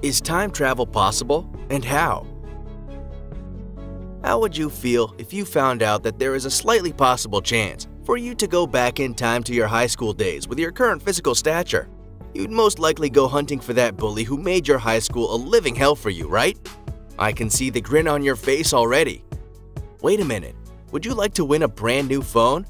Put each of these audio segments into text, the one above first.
Is time travel possible, and how? How would you feel if you found out that there is a slightly possible chance for you to go back in time to your high school days with your current physical stature? You'd most likely go hunting for that bully who made your high school a living hell for you, right? I can see the grin on your face already. Wait a minute, would you like to win a brand new phone?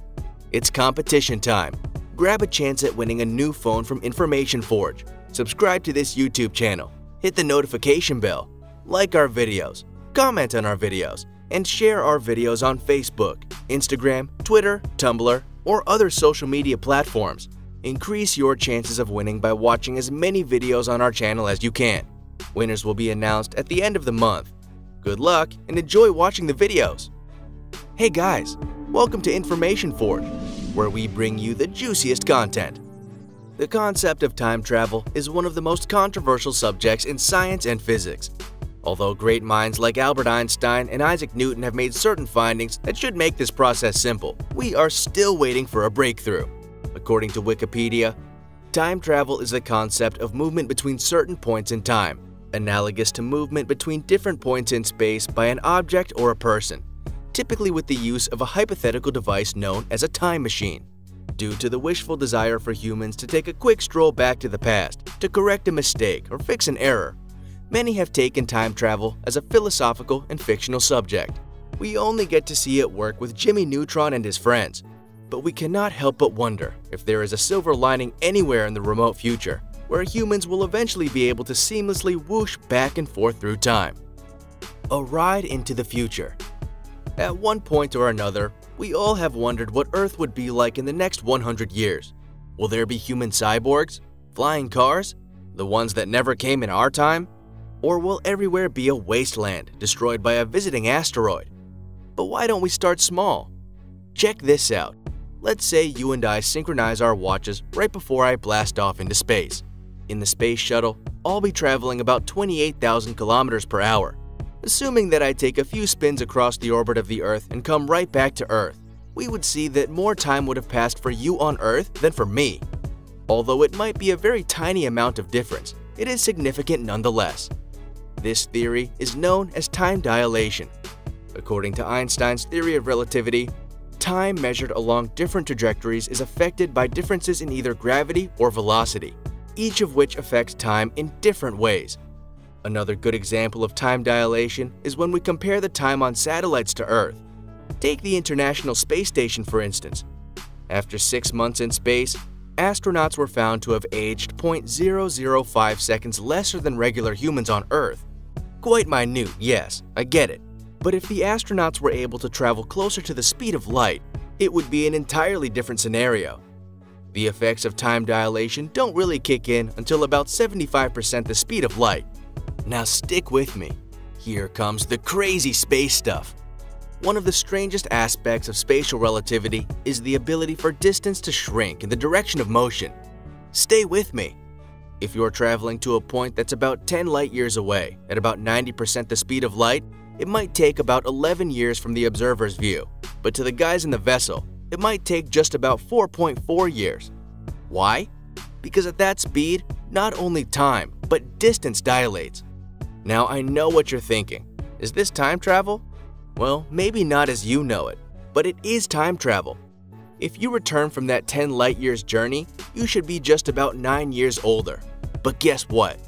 It's competition time. Grab a chance at winning a new phone from Information Forge. Subscribe to this YouTube channel hit the notification bell, like our videos, comment on our videos, and share our videos on Facebook, Instagram, Twitter, Tumblr, or other social media platforms. Increase your chances of winning by watching as many videos on our channel as you can. Winners will be announced at the end of the month. Good luck and enjoy watching the videos! Hey guys, welcome to Information Forge, where we bring you the juiciest content. The concept of time travel is one of the most controversial subjects in science and physics. Although great minds like Albert Einstein and Isaac Newton have made certain findings that should make this process simple, we are still waiting for a breakthrough. According to Wikipedia, time travel is the concept of movement between certain points in time, analogous to movement between different points in space by an object or a person, typically with the use of a hypothetical device known as a time machine due to the wishful desire for humans to take a quick stroll back to the past to correct a mistake or fix an error. Many have taken time travel as a philosophical and fictional subject. We only get to see it work with Jimmy Neutron and his friends, but we cannot help but wonder if there is a silver lining anywhere in the remote future where humans will eventually be able to seamlessly whoosh back and forth through time. A ride into the future. At one point or another, we all have wondered what Earth would be like in the next 100 years. Will there be human cyborgs? Flying cars? The ones that never came in our time? Or will everywhere be a wasteland destroyed by a visiting asteroid? But why don't we start small? Check this out. Let's say you and I synchronize our watches right before I blast off into space. In the space shuttle, I'll be traveling about 28,000 kilometers per hour, Assuming that I take a few spins across the orbit of the Earth and come right back to Earth, we would see that more time would have passed for you on Earth than for me. Although it might be a very tiny amount of difference, it is significant nonetheless. This theory is known as time dilation. According to Einstein's theory of relativity, time measured along different trajectories is affected by differences in either gravity or velocity, each of which affects time in different ways. Another good example of time dilation is when we compare the time on satellites to Earth. Take the International Space Station for instance. After six months in space, astronauts were found to have aged 0.005 seconds lesser than regular humans on Earth. Quite minute, yes, I get it. But if the astronauts were able to travel closer to the speed of light, it would be an entirely different scenario. The effects of time dilation don't really kick in until about 75% the speed of light, now stick with me. Here comes the crazy space stuff. One of the strangest aspects of special relativity is the ability for distance to shrink in the direction of motion. Stay with me. If you're traveling to a point that's about 10 light years away at about 90% the speed of light, it might take about 11 years from the observer's view, but to the guys in the vessel, it might take just about 4.4 years. Why? Because at that speed, not only time, but distance dilates. Now I know what you're thinking. Is this time travel? Well, maybe not as you know it, but it is time travel. If you return from that 10 light years journey, you should be just about 9 years older. But guess what?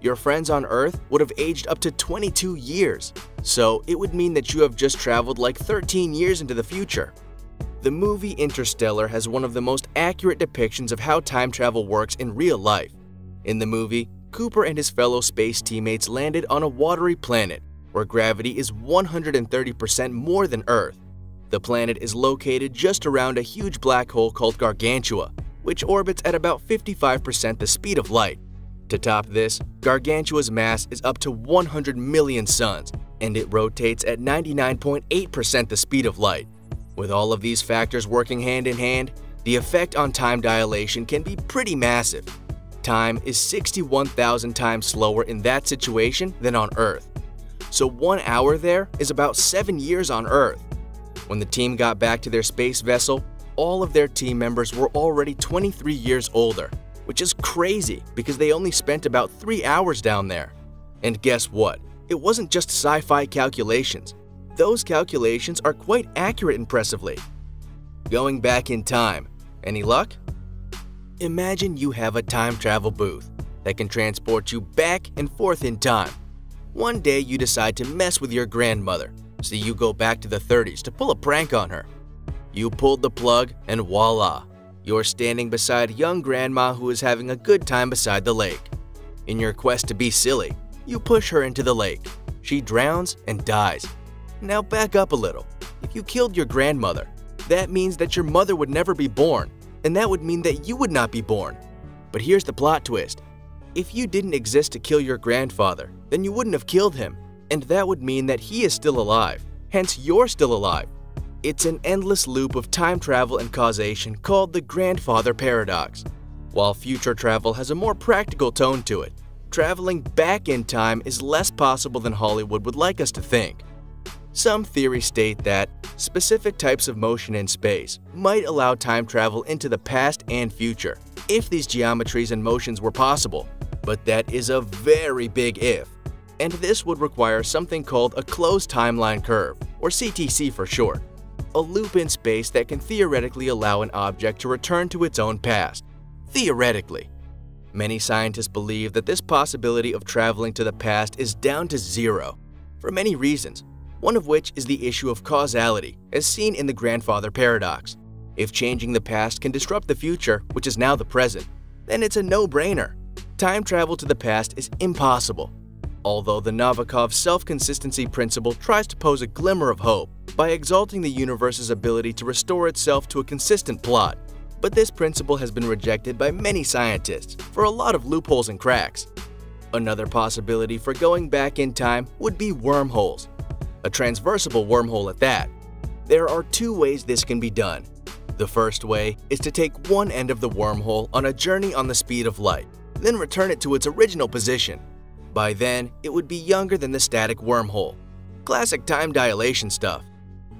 Your friends on Earth would have aged up to 22 years, so it would mean that you have just traveled like 13 years into the future. The movie Interstellar has one of the most accurate depictions of how time travel works in real life. In the movie, Cooper and his fellow space teammates landed on a watery planet where gravity is 130% more than Earth. The planet is located just around a huge black hole called Gargantua, which orbits at about 55% the speed of light. To top this, Gargantua's mass is up to 100 million suns, and it rotates at 99.8% the speed of light. With all of these factors working hand in hand, the effect on time dilation can be pretty massive, time is 61,000 times slower in that situation than on Earth. So one hour there is about 7 years on Earth. When the team got back to their space vessel, all of their team members were already 23 years older, which is crazy because they only spent about 3 hours down there. And guess what? It wasn't just sci-fi calculations. Those calculations are quite accurate impressively. Going back in time. Any luck? Imagine you have a time travel booth that can transport you back and forth in time. One day you decide to mess with your grandmother, so you go back to the 30s to pull a prank on her. You pulled the plug and voila, you're standing beside young grandma who is having a good time beside the lake. In your quest to be silly, you push her into the lake. She drowns and dies. Now back up a little. If you killed your grandmother, that means that your mother would never be born, and that would mean that you would not be born. But here's the plot twist. If you didn't exist to kill your grandfather, then you wouldn't have killed him, and that would mean that he is still alive, hence you're still alive. It's an endless loop of time travel and causation called the grandfather paradox. While future travel has a more practical tone to it, traveling back in time is less possible than Hollywood would like us to think. Some theories state that specific types of motion in space might allow time travel into the past and future if these geometries and motions were possible, but that is a very big if. And this would require something called a closed timelike curve, or CTC for short, a loop in space that can theoretically allow an object to return to its own past. Theoretically. Many scientists believe that this possibility of traveling to the past is down to zero, for many reasons, one of which is the issue of causality, as seen in the grandfather paradox. If changing the past can disrupt the future, which is now the present, then it's a no-brainer. Time travel to the past is impossible. Although the Novikov self-consistency principle tries to pose a glimmer of hope by exalting the universe's ability to restore itself to a consistent plot, but this principle has been rejected by many scientists for a lot of loopholes and cracks. Another possibility for going back in time would be wormholes, a transversible wormhole at that. There are two ways this can be done. The first way is to take one end of the wormhole on a journey on the speed of light, then return it to its original position. By then, it would be younger than the static wormhole. Classic time dilation stuff.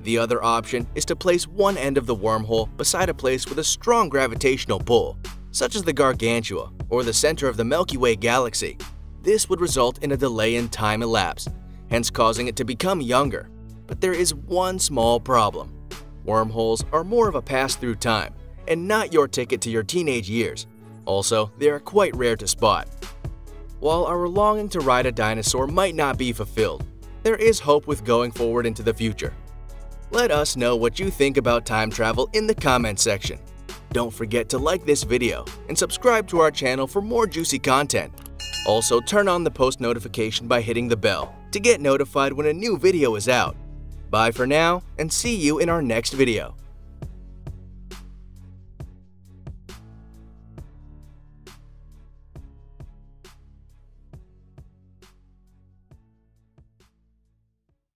The other option is to place one end of the wormhole beside a place with a strong gravitational pull, such as the Gargantua or the center of the Milky Way galaxy. This would result in a delay in time elapse, hence causing it to become younger. But there is one small problem. Wormholes are more of a pass-through time, and not your ticket to your teenage years. Also, they are quite rare to spot. While our longing to ride a dinosaur might not be fulfilled, there is hope with going forward into the future. Let us know what you think about time travel in the comment section. Don't forget to like this video and subscribe to our channel for more juicy content. Also, turn on the post notification by hitting the bell to get notified when a new video is out. Bye for now, and see you in our next video.